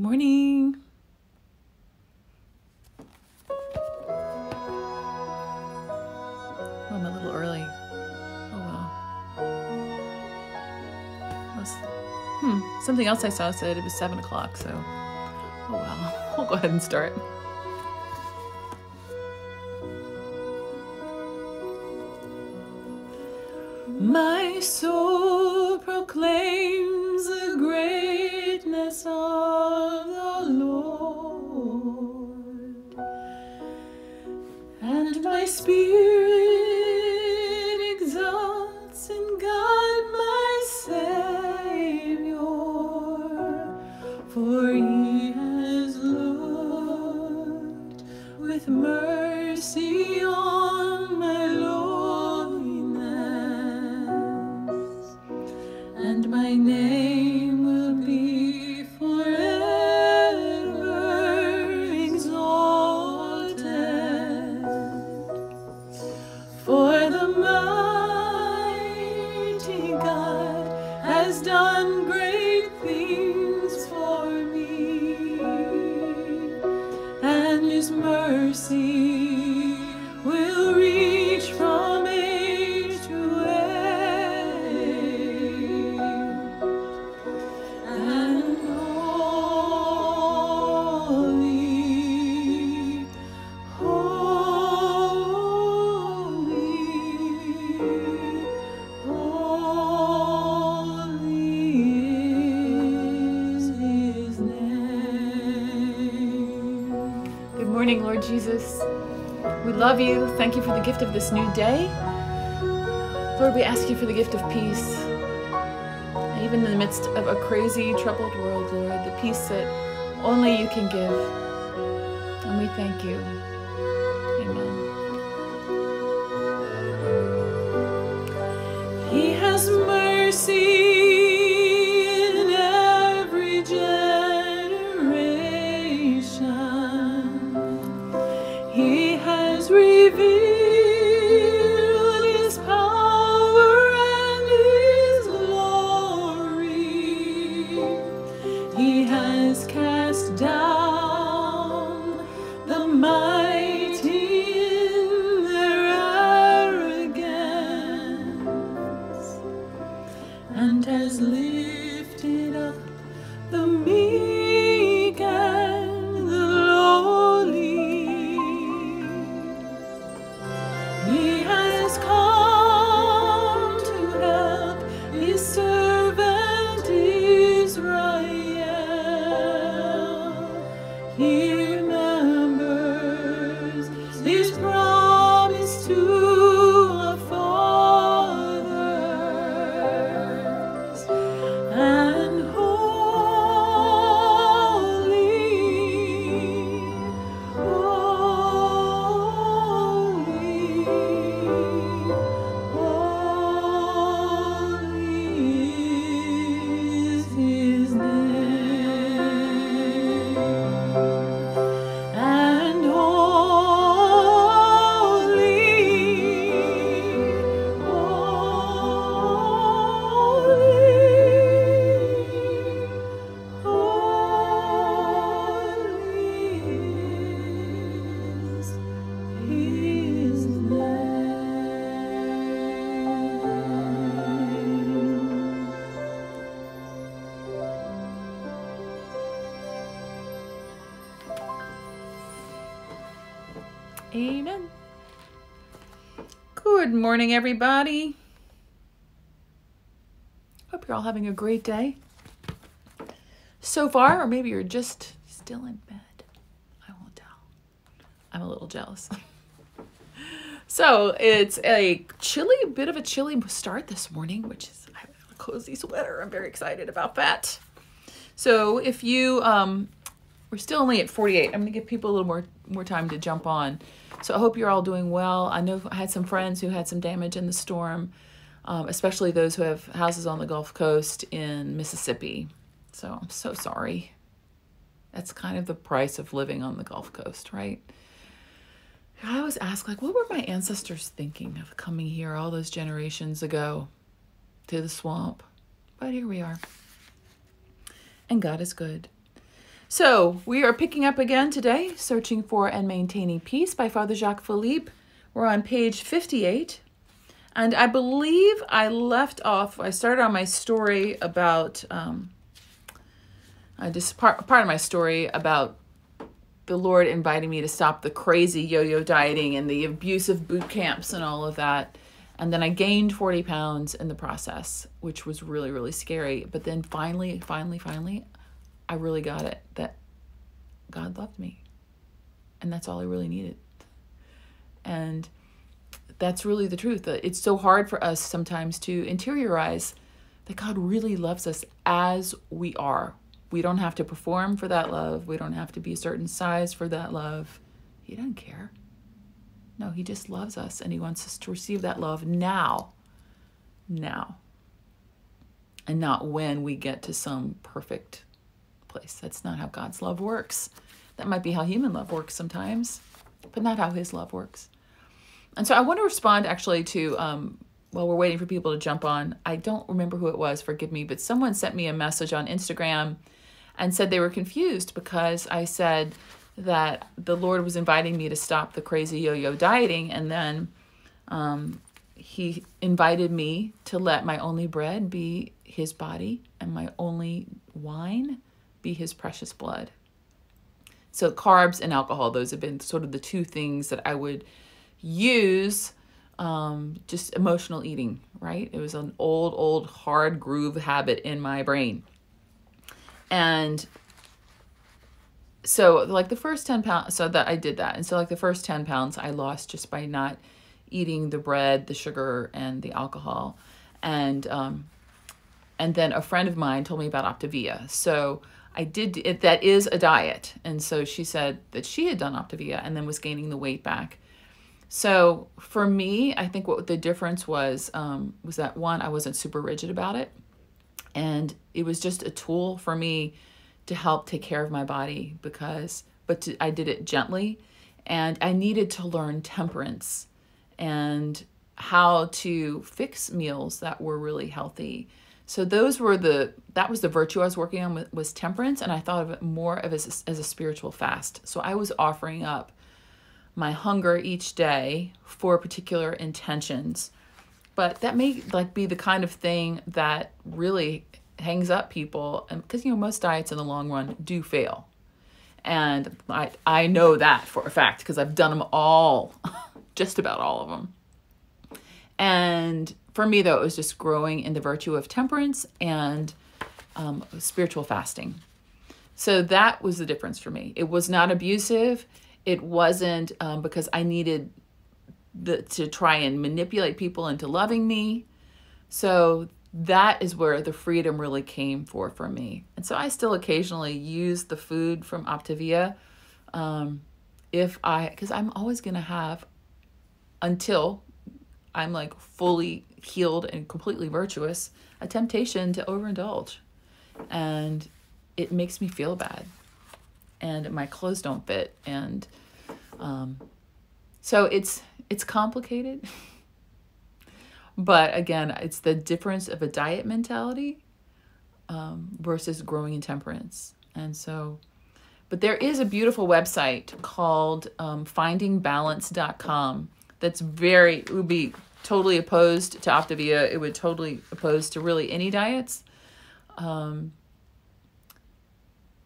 Morning. Oh, I'm a little early. Oh well. Was, hmm. Something else I saw said it was seven o'clock, so oh well. We'll go ahead and start. My soul Thank you for the gift of this new day. Lord, we ask you for the gift of peace. Even in the midst of a crazy, troubled world, Lord, the peace that only you can give. And we thank you. Morning, everybody. Hope you're all having a great day so far, or maybe you're just still in bed. I won't tell. I'm a little jealous. so it's a chilly, bit of a chilly start this morning, which is I have a cozy sweater. I'm very excited about that. So if you um, we're still only at 48. I'm going to give people a little more more time to jump on. So I hope you're all doing well. I know I had some friends who had some damage in the storm, um, especially those who have houses on the Gulf Coast in Mississippi. So I'm so sorry. That's kind of the price of living on the Gulf Coast, right? I always ask, like, what were my ancestors thinking of coming here all those generations ago to the swamp? But here we are. And God is good. So we are picking up again today, Searching for and Maintaining Peace by Father Jacques Philippe. We're on page 58. And I believe I left off, I started on my story about, um, I just part, part of my story about the Lord inviting me to stop the crazy yo yo dieting and the abusive boot camps and all of that. And then I gained 40 pounds in the process, which was really, really scary. But then finally, finally, finally, I really got it that God loved me. And that's all I really needed. And that's really the truth. Uh, it's so hard for us sometimes to interiorize that God really loves us as we are. We don't have to perform for that love. We don't have to be a certain size for that love. He doesn't care. No, He just loves us and He wants us to receive that love now. Now. And not when we get to some perfect place. That's not how God's love works. That might be how human love works sometimes, but not how His love works. And so I want to respond actually to, um, while we're waiting for people to jump on, I don't remember who it was, forgive me, but someone sent me a message on Instagram and said they were confused because I said that the Lord was inviting me to stop the crazy yo yo dieting. And then um, He invited me to let my only bread be His body and my only wine be his precious blood. So, carbs and alcohol, those have been sort of the two things that I would use um, just emotional eating, right? It was an old, old, hard groove habit in my brain. And so, like the first 10 pounds, so that I did that. And so, like the first 10 pounds, I lost just by not eating the bread, the sugar, and the alcohol. And, um, and then a friend of mine told me about Optavia. So, I did it. That is a diet, and so she said that she had done Optavia and then was gaining the weight back. So for me, I think what the difference was um, was that one, I wasn't super rigid about it, and it was just a tool for me to help take care of my body because, but to, I did it gently, and I needed to learn temperance and how to fix meals that were really healthy so those were the that was the virtue I was working on was temperance, and I thought of it more of as a, as a spiritual fast. So I was offering up my hunger each day for particular intentions, but that may like be the kind of thing that really hangs up people, because you know most diets in the long run do fail, and I I know that for a fact because I've done them all, just about all of them, and for me, though, it was just growing in the virtue of temperance and um, spiritual fasting. So that was the difference for me. It was not abusive. It wasn't um, because I needed the, to try and manipulate people into loving me. So that is where the freedom really came for for me. And so I still occasionally use the food from Optavia um, if I, because I'm always going to have until I'm like fully healed and completely virtuous, a temptation to overindulge. And it makes me feel bad. And my clothes don't fit. And um, so it's it's complicated. but again, it's the difference of a diet mentality um, versus growing in temperance. And so, but there is a beautiful website called um, findingbalance.com that's very, be totally opposed to Optavia. It would totally opposed to really any diets. Um,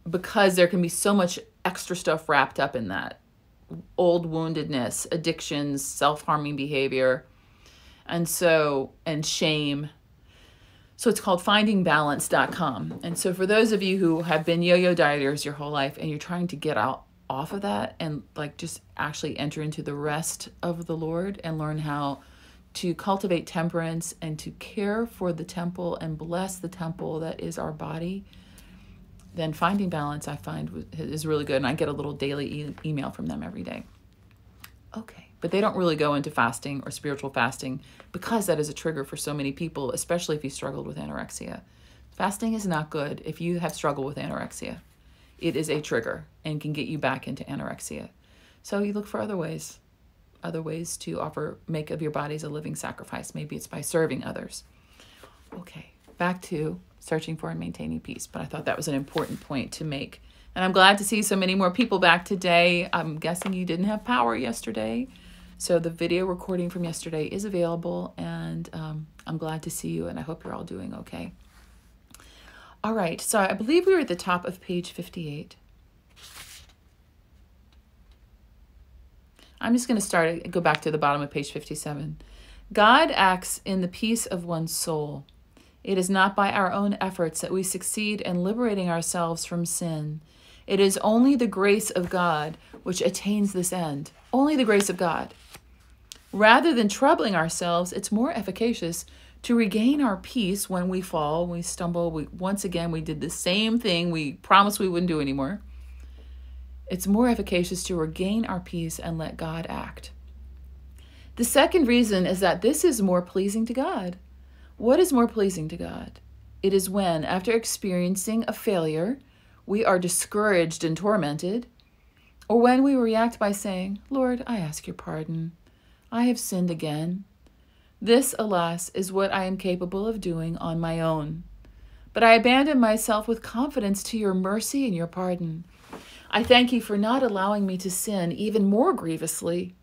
because there can be so much extra stuff wrapped up in that old woundedness, addictions, self harming behavior, and so, and shame. So it's called findingbalance.com. And so for those of you who have been yo yo dieters your whole life and you're trying to get out off of that and like just actually enter into the rest of the Lord and learn how to cultivate temperance and to care for the temple and bless the temple that is our body, then finding balance I find is really good. And I get a little daily e- email from them every day. Okay. But they don't really go into fasting or spiritual fasting because that is a trigger for so many people, especially if you struggled with anorexia. Fasting is not good if you have struggled with anorexia. It is a trigger and can get you back into anorexia. So you look for other ways other ways to offer make of your bodies a living sacrifice maybe it's by serving others okay back to searching for and maintaining peace. But I thought that was an important point to make. And I'm glad to see so many more people back today. I'm guessing you didn't have power yesterday. So the video recording from yesterday is available, and um, I'm glad to see you, and I hope you're all doing okay. All right, so I believe we were at the top of page 58. I'm just going to start, go back to the bottom of page 57. God acts in the peace of one's soul. It is not by our own efforts that we succeed in liberating ourselves from sin. It is only the grace of God which attains this end. Only the grace of God. Rather than troubling ourselves, it's more efficacious to regain our peace when we fall, we stumble. We, once again, we did the same thing we promised we wouldn't do anymore. It's more efficacious to regain our peace and let God act. The second reason is that this is more pleasing to God. What is more pleasing to God? It is when, after experiencing a failure, we are discouraged and tormented, or when we react by saying, Lord, I ask your pardon. I have sinned again. This, alas, is what I am capable of doing on my own. But I abandon myself with confidence to your mercy and your pardon. I thank you for not allowing me to sin even more grievously.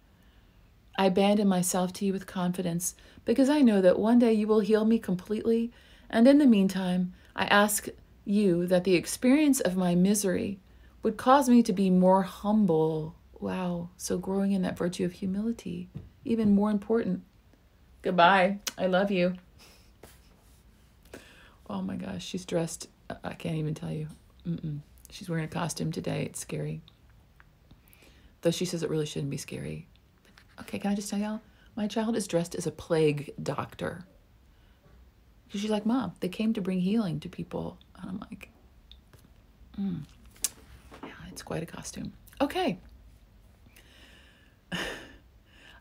I abandon myself to you with confidence because I know that one day you will heal me completely, and in the meantime, I ask you that the experience of my misery would cause me to be more humble. Wow, so growing in that virtue of humility, even more important. Goodbye. I love you. Oh my gosh, she's dressed. I can't even tell you. Mm-mm. She's wearing a costume today. It's scary. Though she says it really shouldn't be scary. Okay, can I just tell y'all? My child is dressed as a plague doctor. Because She's like, Mom, they came to bring healing to people. And I'm like, mm. yeah, it's quite a costume. Okay.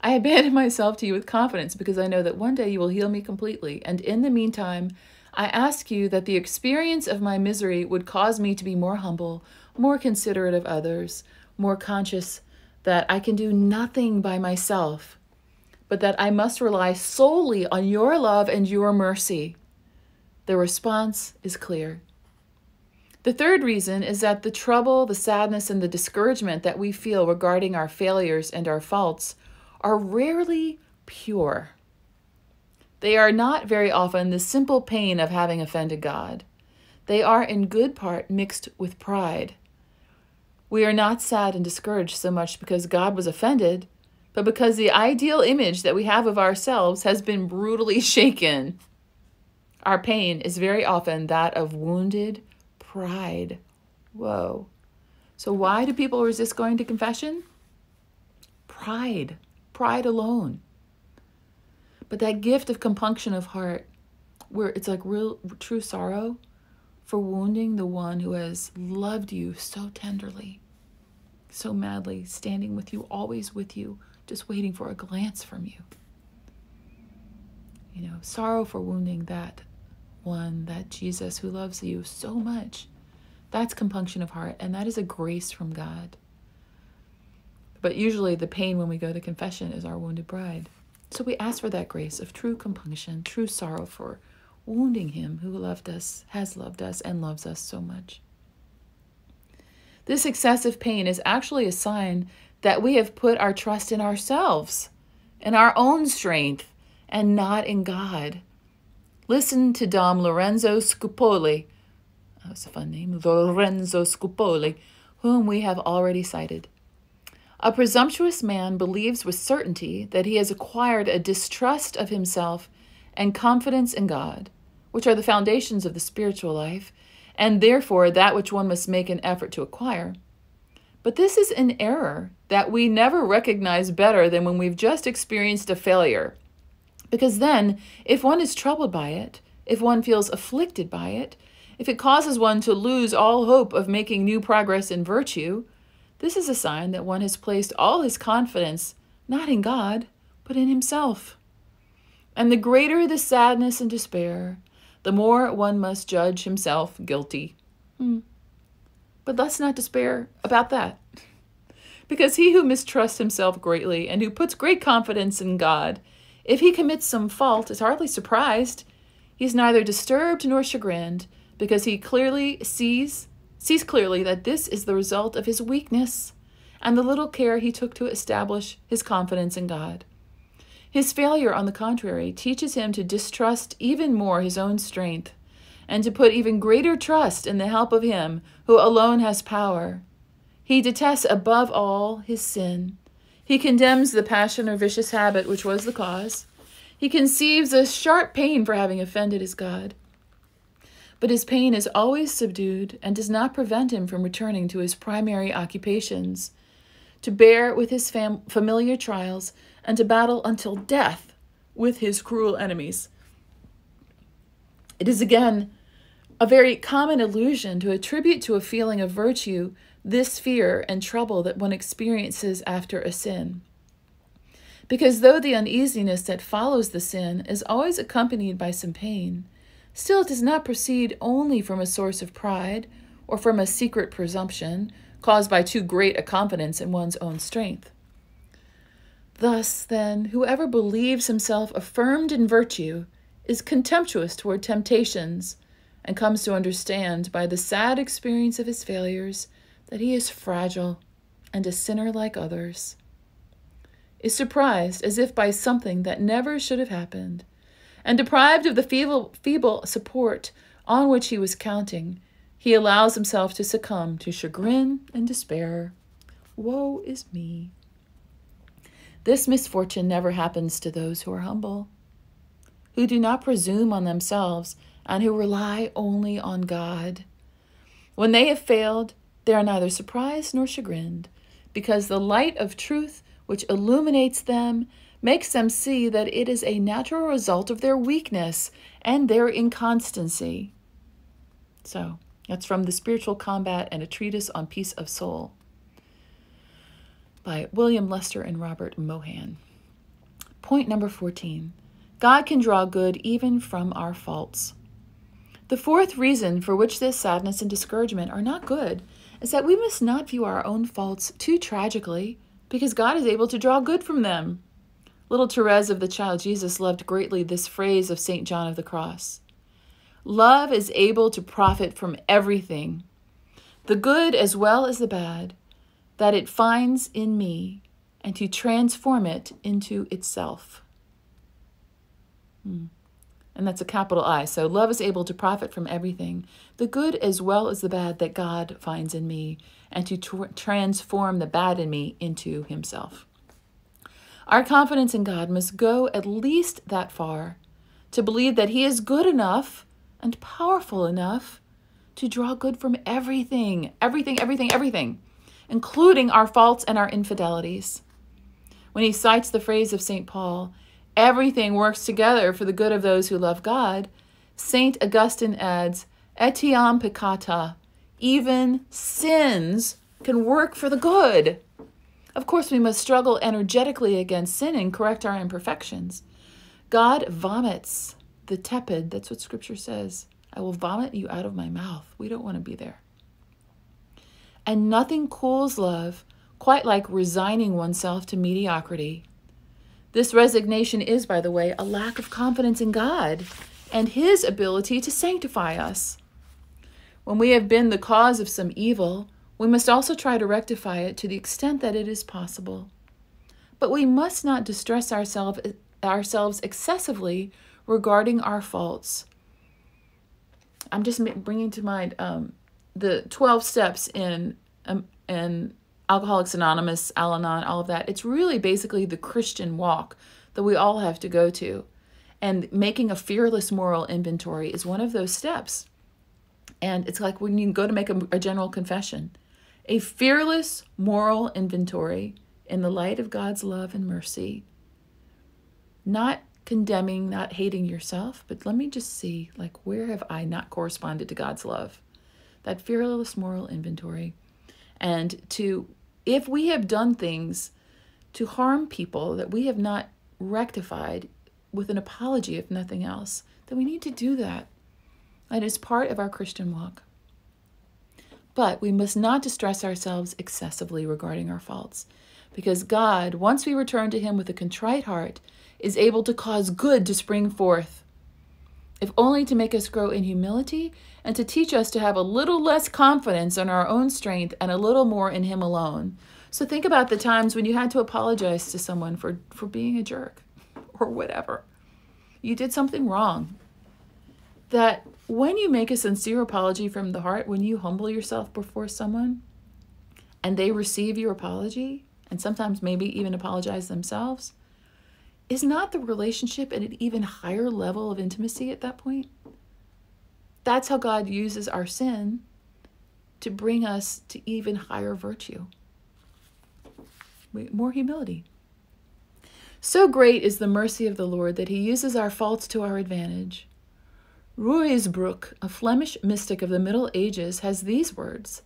I abandon myself to you with confidence because I know that one day you will heal me completely. And in the meantime, I ask you that the experience of my misery would cause me to be more humble, more considerate of others, more conscious that I can do nothing by myself, but that I must rely solely on your love and your mercy. The response is clear. The third reason is that the trouble, the sadness, and the discouragement that we feel regarding our failures and our faults are rarely pure. They are not very often the simple pain of having offended God. They are in good part mixed with pride. We are not sad and discouraged so much because God was offended, but because the ideal image that we have of ourselves has been brutally shaken. Our pain is very often that of wounded pride. Whoa. So, why do people resist going to confession? Pride. Pride alone. But that gift of compunction of heart, where it's like real true sorrow for wounding the one who has loved you so tenderly, so madly, standing with you, always with you, just waiting for a glance from you. You know, sorrow for wounding that one, that Jesus who loves you so much. That's compunction of heart, and that is a grace from God. But usually, the pain when we go to confession is our wounded bride. So we ask for that grace of true compunction, true sorrow for wounding him who loved us, has loved us, and loves us so much. This excessive pain is actually a sign that we have put our trust in ourselves, in our own strength, and not in God. Listen to Dom Lorenzo Scupoli. That's a fun name. Lorenzo Scupoli, whom we have already cited. A presumptuous man believes with certainty that he has acquired a distrust of himself and confidence in God, which are the foundations of the spiritual life, and therefore that which one must make an effort to acquire. But this is an error that we never recognize better than when we've just experienced a failure. Because then, if one is troubled by it, if one feels afflicted by it, if it causes one to lose all hope of making new progress in virtue, this is a sign that one has placed all his confidence not in God, but in himself. And the greater the sadness and despair, the more one must judge himself guilty. Hmm. But let's not despair about that. Because he who mistrusts himself greatly and who puts great confidence in God, if he commits some fault, is hardly surprised. He's neither disturbed nor chagrined because he clearly sees sees clearly that this is the result of his weakness and the little care he took to establish his confidence in God. His failure, on the contrary, teaches him to distrust even more his own strength and to put even greater trust in the help of him who alone has power. He detests above all his sin. He condemns the passion or vicious habit which was the cause. He conceives a sharp pain for having offended his God. But his pain is always subdued and does not prevent him from returning to his primary occupations to bear with his fam- familiar trials and to battle until death with his cruel enemies. It is again a very common illusion to attribute to a feeling of virtue this fear and trouble that one experiences after a sin. Because though the uneasiness that follows the sin is always accompanied by some pain, still it does not proceed only from a source of pride or from a secret presumption caused by too great a confidence in one's own strength. Thus, then, whoever believes himself affirmed in virtue is contemptuous toward temptations and comes to understand by the sad experience of his failures that he is fragile and a sinner like others, is surprised as if by something that never should have happened, and deprived of the feeble, feeble support on which he was counting, he allows himself to succumb to chagrin and despair. Woe is me. This misfortune never happens to those who are humble, who do not presume on themselves, and who rely only on God. When they have failed, they are neither surprised nor chagrined, because the light of truth which illuminates them makes them see that it is a natural result of their weakness and their inconstancy. So, that's from The Spiritual Combat and a Treatise on Peace of Soul by William Lester and Robert Mohan. Point number 14 God can draw good even from our faults. The fourth reason for which this sadness and discouragement are not good is that we must not view our own faults too tragically, because God is able to draw good from them. Little Therese of the Child Jesus loved greatly this phrase of St. John of the Cross Love is able to profit from everything, the good as well as the bad, that it finds in me, and to transform it into itself. Hmm. And that's a capital I. So love is able to profit from everything, the good as well as the bad that God finds in me, and to tr- transform the bad in me into Himself. Our confidence in God must go at least that far to believe that He is good enough and powerful enough to draw good from everything, everything, everything, everything, including our faults and our infidelities. When he cites the phrase of St. Paul, everything works together for the good of those who love God, St. Augustine adds, etiam peccata, even sins can work for the good. Of course, we must struggle energetically against sin and correct our imperfections. God vomits the tepid. That's what scripture says. I will vomit you out of my mouth. We don't want to be there. And nothing cools love quite like resigning oneself to mediocrity. This resignation is, by the way, a lack of confidence in God and His ability to sanctify us. When we have been the cause of some evil, we must also try to rectify it to the extent that it is possible. But we must not distress ourselves, ourselves excessively regarding our faults. I'm just bringing to mind um, the 12 steps in um, in Alcoholics Anonymous, Al Anon, all of that. It's really basically the Christian walk that we all have to go to. And making a fearless moral inventory is one of those steps. And it's like when you go to make a, a general confession a fearless moral inventory in the light of God's love and mercy, not condemning, not hating yourself, but let me just see like where have I not corresponded to God's love? That fearless moral inventory. And to if we have done things to harm people that we have not rectified with an apology if nothing else, then we need to do that. That is part of our Christian walk. But we must not distress ourselves excessively regarding our faults, because God, once we return to Him with a contrite heart, is able to cause good to spring forth. if only to make us grow in humility and to teach us to have a little less confidence in our own strength and a little more in Him alone. So think about the times when you had to apologize to someone for, for being a jerk or whatever. You did something wrong. That when you make a sincere apology from the heart, when you humble yourself before someone and they receive your apology, and sometimes maybe even apologize themselves, is not the relationship at an even higher level of intimacy at that point? That's how God uses our sin to bring us to even higher virtue. More humility. So great is the mercy of the Lord that he uses our faults to our advantage. Ruysbroeck, a Flemish mystic of the Middle Ages, has these words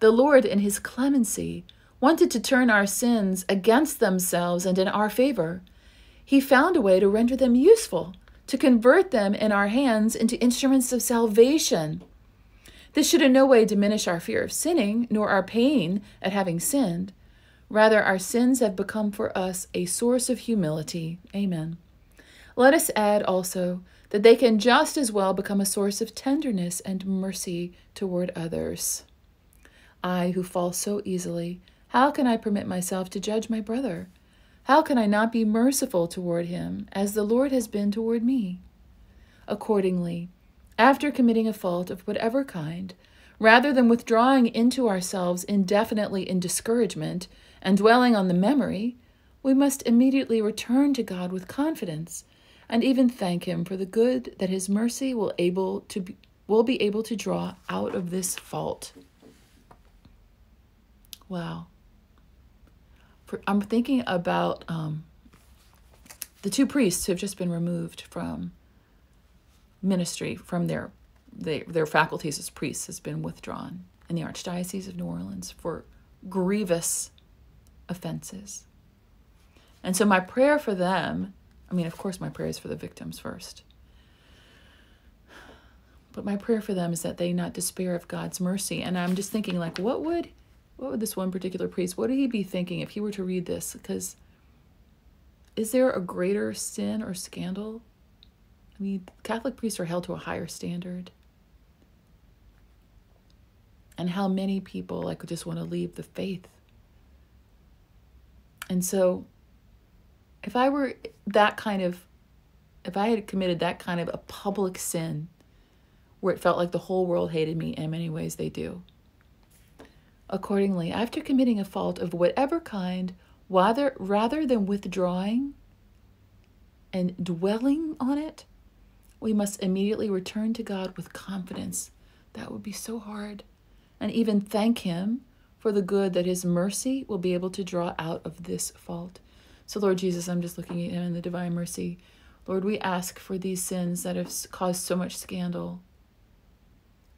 The Lord, in his clemency, wanted to turn our sins against themselves and in our favor he found a way to render them useful, to convert them in our hands into instruments of salvation. This should in no way diminish our fear of sinning, nor our pain at having sinned. Rather, our sins have become for us a source of humility. Amen. Let us add also that they can just as well become a source of tenderness and mercy toward others. I, who fall so easily, how can I permit myself to judge my brother? How can I not be merciful toward him, as the Lord has been toward me? Accordingly, after committing a fault of whatever kind, rather than withdrawing into ourselves indefinitely in discouragement and dwelling on the memory, we must immediately return to God with confidence and even thank him for the good that his mercy will able to be, will be able to draw out of this fault. Wow. I'm thinking about um, the two priests who have just been removed from ministry, from their, their, their faculties as priests has been withdrawn in the Archdiocese of New Orleans for grievous offenses. And so my prayer for them, I mean, of course, my prayer is for the victims first. But my prayer for them is that they not despair of God's mercy. And I'm just thinking, like, what would what would this one particular priest, what would he be thinking if he were to read this? Because is there a greater sin or scandal? I mean, Catholic priests are held to a higher standard. And how many people like just want to leave the faith. And so if I were that kind of if I had committed that kind of a public sin where it felt like the whole world hated me, in many ways they do Accordingly, after committing a fault of whatever kind, rather, rather than withdrawing and dwelling on it, we must immediately return to God with confidence. That would be so hard. And even thank Him for the good that His mercy will be able to draw out of this fault. So, Lord Jesus, I'm just looking at Him in the divine mercy. Lord, we ask for these sins that have caused so much scandal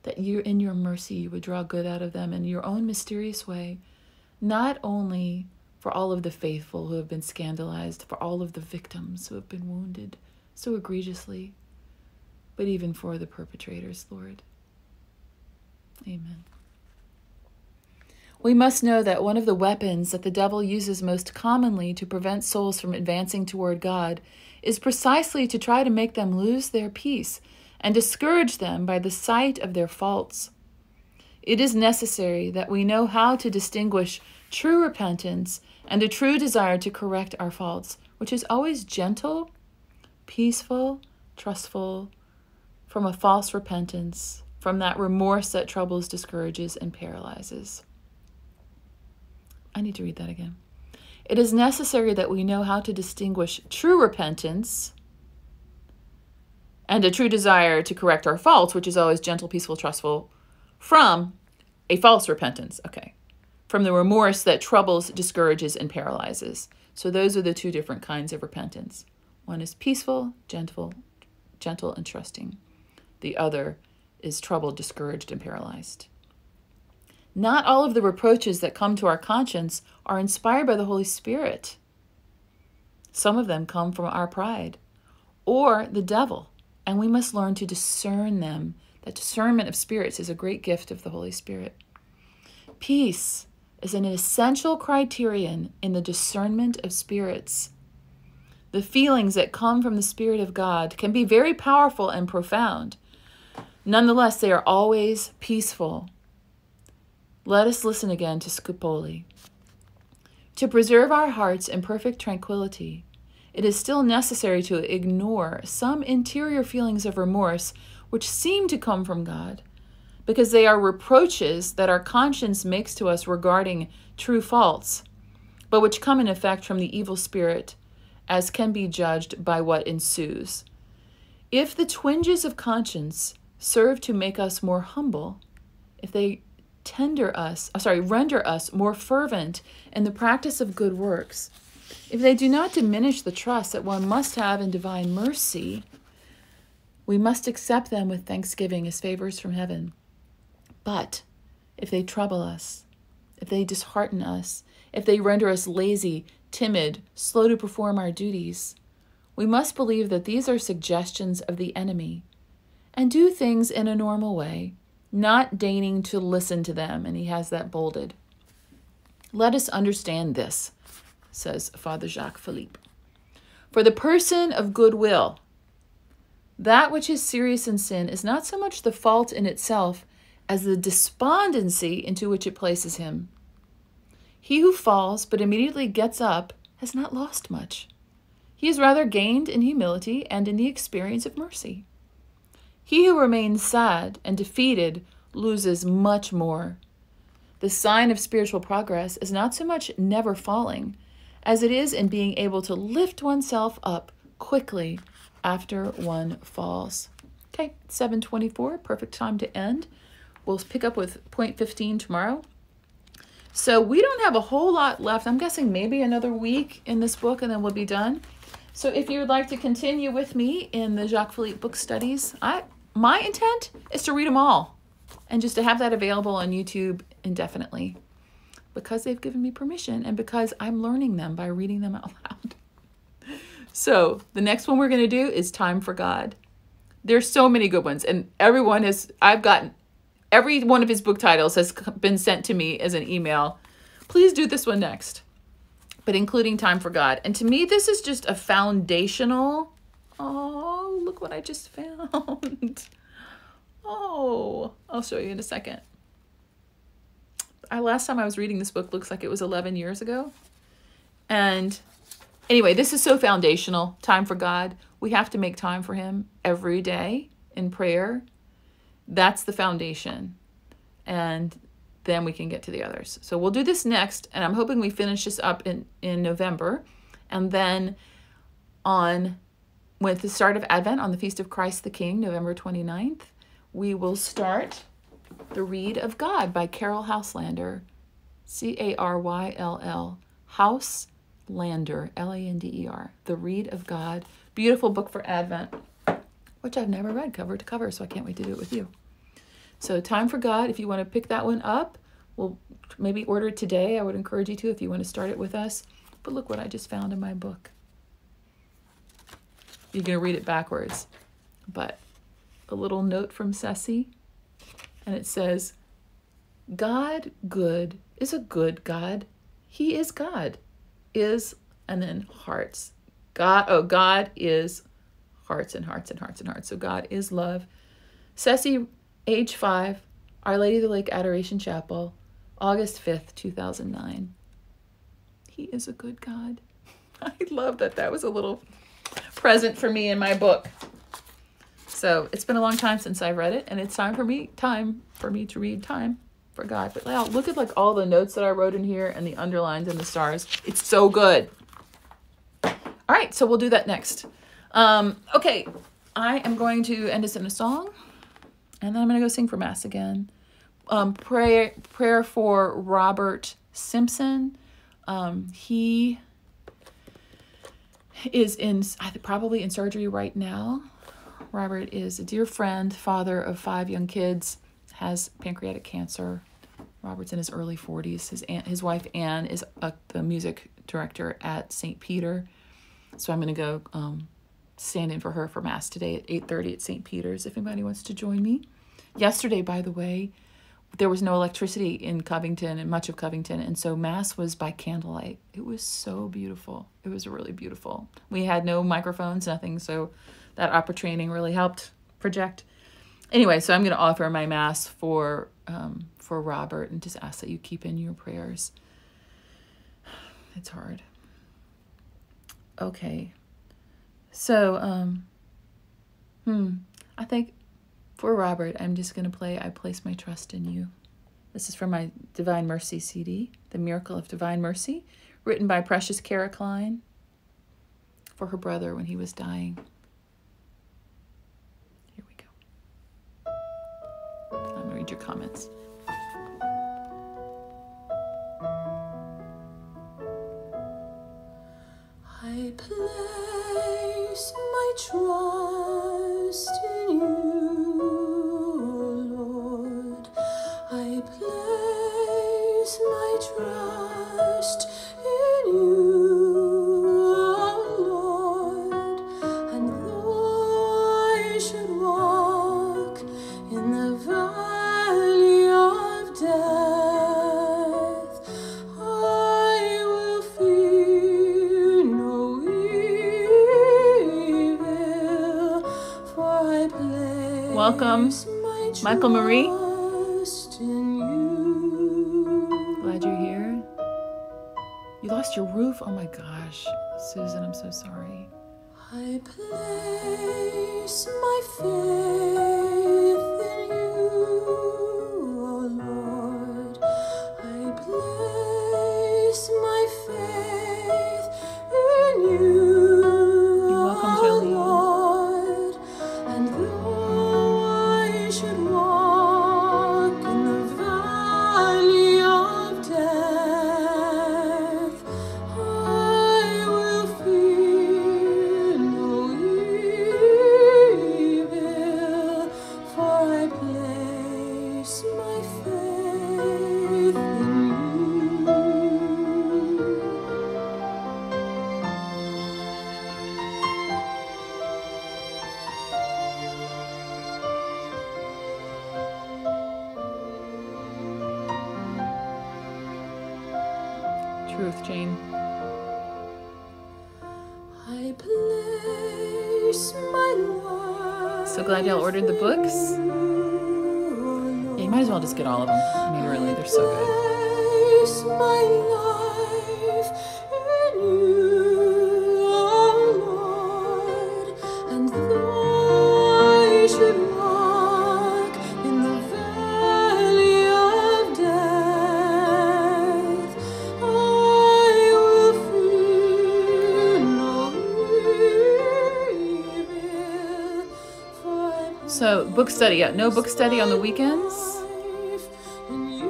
that you, in your mercy, you would draw good out of them in your own mysterious way, not only for all of the faithful who have been scandalized, for all of the victims who have been wounded so egregiously, but even for the perpetrators, Lord. Amen. We must know that one of the weapons that the devil uses most commonly to prevent souls from advancing toward God is precisely to try to make them lose their peace and discourage them by the sight of their faults. It is necessary that we know how to distinguish true repentance and a true desire to correct our faults, which is always gentle, peaceful, trustful, from a false repentance, from that remorse that troubles, discourages, and paralyzes. I need to read that again. It is necessary that we know how to distinguish true repentance and a true desire to correct our faults, which is always gentle, peaceful, trustful, from a false repentance. Okay. From the remorse that troubles, discourages, and paralyzes. So those are the two different kinds of repentance. One is peaceful, gentle, gentle and trusting. The other is troubled, discouraged, and paralyzed. Not all of the reproaches that come to our conscience are inspired by the Holy Spirit. Some of them come from our pride or the devil and we must learn to discern them. That discernment of spirits is a great gift of the Holy Spirit. Peace is an essential criterion in the discernment of spirits. the feelings that come from the Spirit of God can be very powerful and profound. Nonetheless, they are always peaceful. Let us listen again to Scupoli. To preserve our hearts in perfect tranquility, it is still necessary to ignore some interior feelings of remorse which seem to come from God, because they are reproaches that our conscience makes to us regarding true faults, but which come in effect from the evil spirit as can be judged by what ensues. If the twinges of conscience serve to make us more humble, if they tender us, uh, sorry, render us more fervent in the practice of good works, if they do not diminish the trust that one must have in divine mercy, we must accept them with thanksgiving as favors from heaven. But if they trouble us, if they dishearten us, if they render us lazy, timid, slow to perform our duties. We must believe that these are suggestions of the enemy and do things in a normal way, not deigning to listen to them. And he has that bolded. Let us understand this, says Father Jacques Philippe. For the person of goodwill, that which is serious in sin is not so much the fault in itself as the despondency into which it places him. He who falls but immediately gets up has not lost much. He has rather gained in humility and in the experience of mercy. He who remains sad and defeated loses much more. The sign of spiritual progress is not so much never falling as it is in being able to lift oneself up quickly after one falls. Okay, 724, perfect time to end. We'll pick up with point 15 tomorrow. So we don't have a whole lot left. I'm guessing maybe another week in this book and then we'll be done. So if you would like to continue with me in the Jacques Philippe book studies, I my intent is to read them all and just to have that available on YouTube indefinitely because they've given me permission and because I'm learning them by reading them out loud. So the next one we're going to do is Time for God. There's so many good ones and everyone has I've gotten every one of his book titles has been sent to me as an email. Please do this one next, but including Time for God. And to me, this is just a foundational. Oh, look what I just found. Oh, I'll show you in a second. I last time I was reading this book looks like it was 11 years ago. And anyway, this is so foundational. Time for God. We have to make time for him every day in prayer that's the foundation. And then we can get to the others. So we'll do this next, and I'm hoping we finish this up in, in November. And then on with the start of Advent on the Feast of Christ the King, November 29th, we will start The Reed of God by Caryll Houselander. C A R Y L L. Houselander, L A N D E R. The Reed of God. Beautiful book for Advent, which I've never read cover to cover, so I can't wait to do it with you. So Time for God, if you want to pick that one up, we'll maybe order it today. I would encourage you to if you want to start it with us. But look what I just found in my book. You're going to read it backwards. But a little note from Ceci, and it says, God good is a good God. He is God. Is, and then hearts. God, oh, God is hearts and hearts and hearts and hearts. So God is love. Ceci Age 5, Our Lady of the Lake Adoration Chapel, August 5th, 2009. He is a good God. I love that that was a little present for me in my book. So it's been a long time since I've read it, and it's time for me time for me to read time for God. But wow, look at like all the notes that I wrote in here and the underlines and the stars. It's so good. All right, so we'll do that next. Um, okay, I am going to end us in a song and then I'm going to go sing for Mass again. Um, prayer, prayer for Robert Simpson. Um, he is in probably in surgery right now. Robert is a dear friend, father of five young kids, has pancreatic cancer. Robert's in his early 40s. His aunt, his wife Anne is a, the music director at St. Peter. So I'm going to go um, stand in for her for Mass today at 8.30 at St. Peter's if anybody wants to join me. Yesterday, by the way, there was no electricity in Covington and much of Covington, and so mass was by candlelight. It was so beautiful. It was really beautiful. We had no microphones, nothing, so that opera training really helped project. Anyway, so I'm going to offer my mass for um, for Robert and just ask that you keep in your prayers. It's hard. Okay. So, um, hmm, I think for Robert, I'm just going to play I Place My Trust in You. This is from my Divine Mercy CD, The Miracle of Divine Mercy, written by Precious Kara Klein for her brother when he was dying. Here we go. I'm going to read your comments. Michael Marie. trust in you. Glad you're here. You lost your roof? Oh my gosh. Susan, I'm so sorry. Y'all ordered the books. Yeah, you might as well just get all of them. I mean, really, they're so good. Book study. Yeah, no book study on the weekends.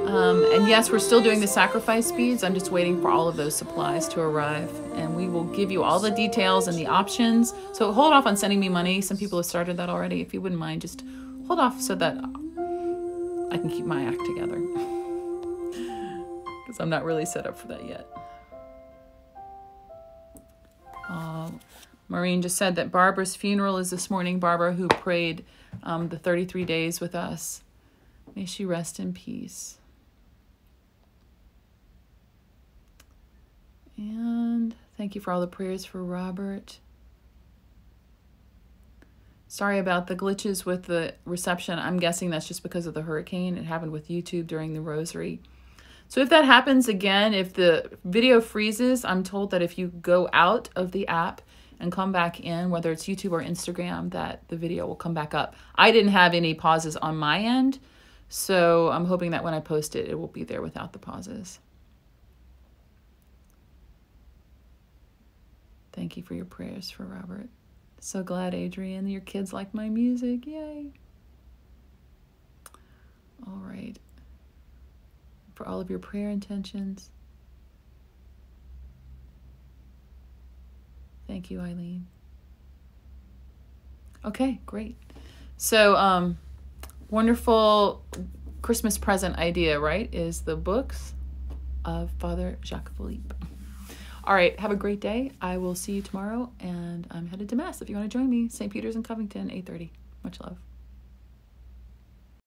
Um, and yes, we're still doing the sacrifice beads. I'm just waiting for all of those supplies to arrive. And we will give you all the details and the options. So hold off on sending me money. Some people have started that already. If you wouldn't mind, just hold off so that I can keep my act together. Because I'm not really set up for that yet. Uh, Maureen just said that Barbara's funeral is this morning. Barbara, who prayed um, the 33 days with us. May she rest in peace. And thank you for all the prayers for Robert. Sorry about the glitches with the reception. I'm guessing that's just because of the hurricane. It happened with YouTube during the rosary. So if that happens again, if the video freezes, I'm told that if you go out of the app and come back in, whether it's YouTube or Instagram, that the video will come back up. I didn't have any pauses on my end, so I'm hoping that when I post it, it will be there without the pauses. Thank you for your prayers for Robert. So glad, Adrian, your kids like my music. Yay. All right. For all of your prayer intentions. Thank you, Eileen. Okay, great. So, um, wonderful Christmas present idea, right? Is the books of Father Jacques Philippe. All right, have a great day. I will see you tomorrow, and I'm headed to Mass if you want to join me. St. Peter's in Covington, 8.30. Much love.